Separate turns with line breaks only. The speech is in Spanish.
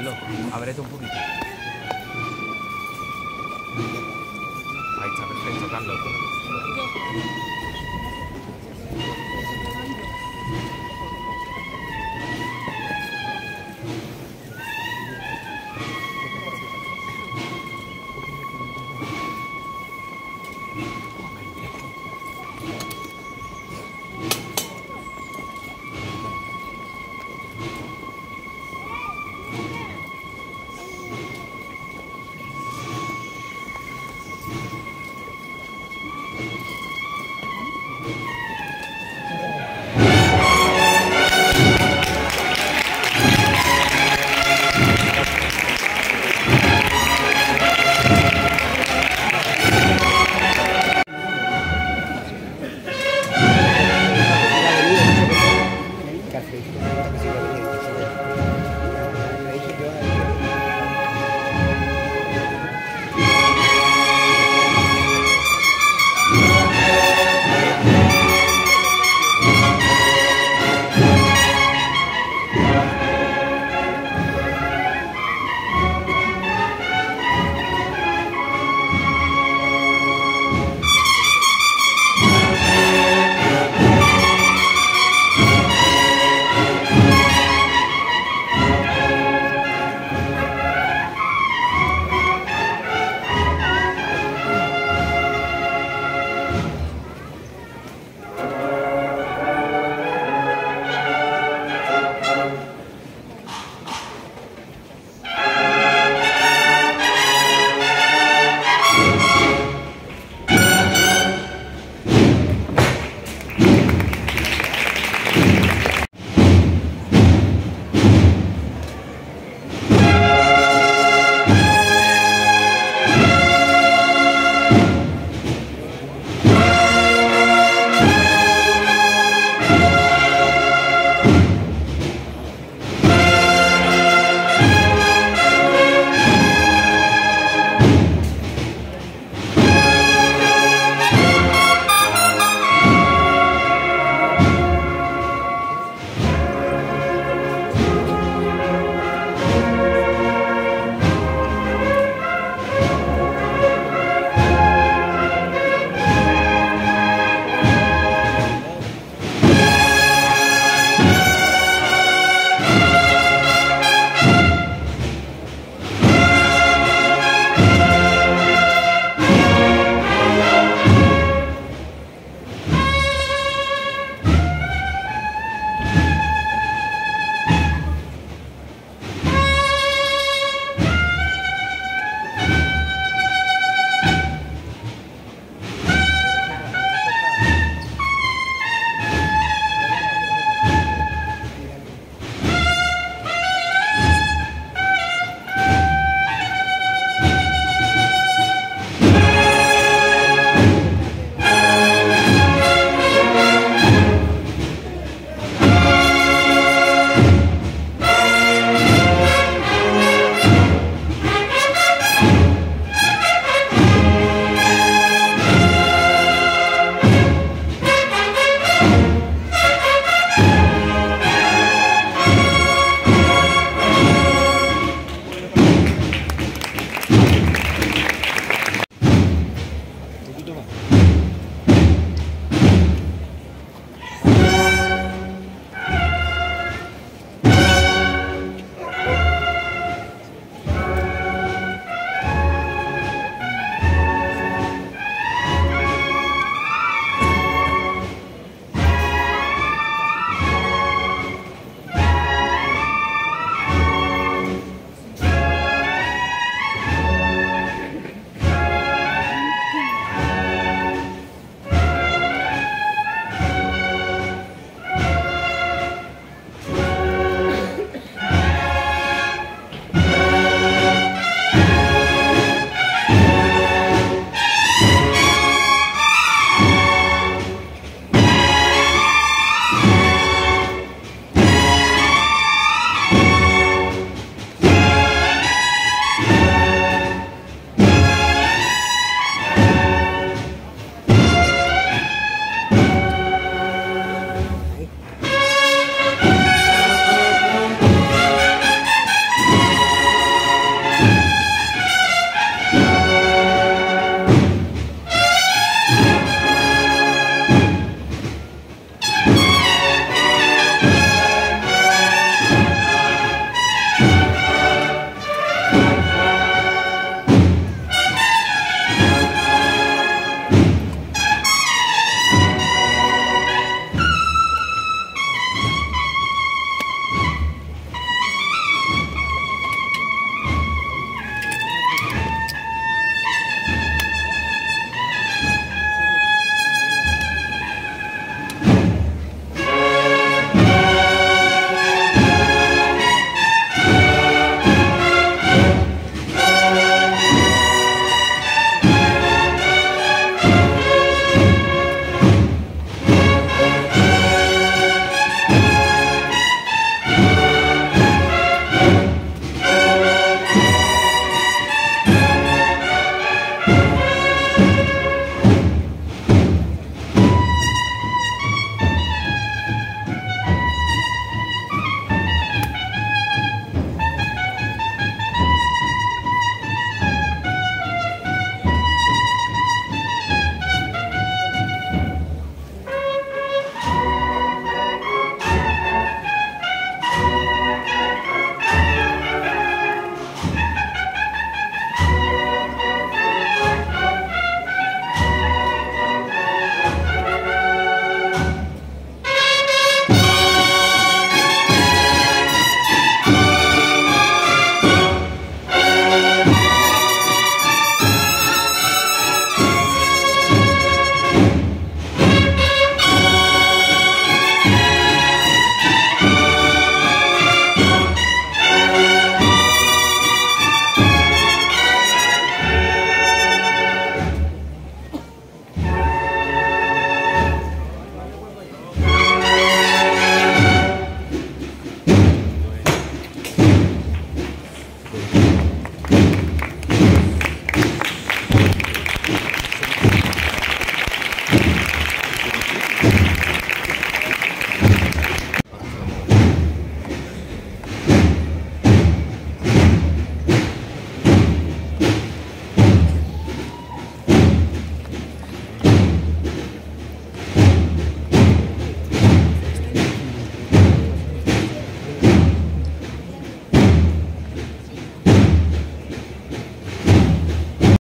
Carlos, ábrete un poquito. Ahí está, perfecto, Carlos.